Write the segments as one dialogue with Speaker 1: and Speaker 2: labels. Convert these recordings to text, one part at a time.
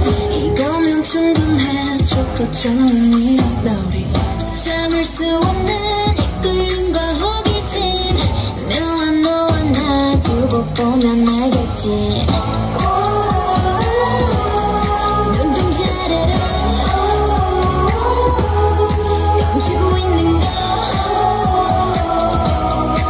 Speaker 1: 네 이거면 충분해. 조금 젊은 이런 너리. 참을 수 없는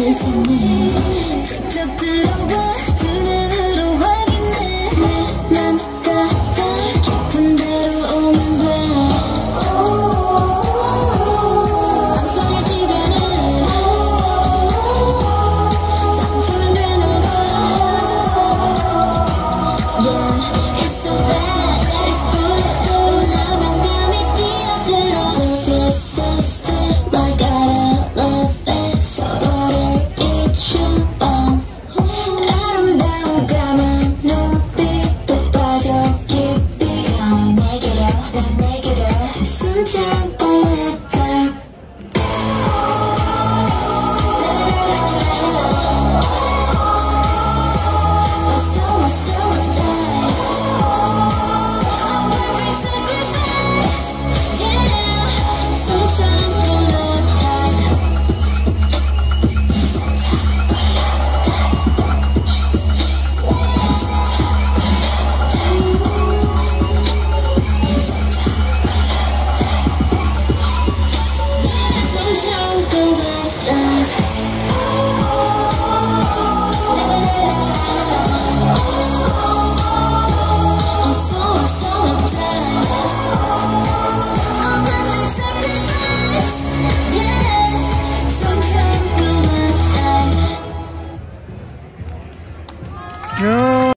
Speaker 1: Give me. Picked up
Speaker 2: the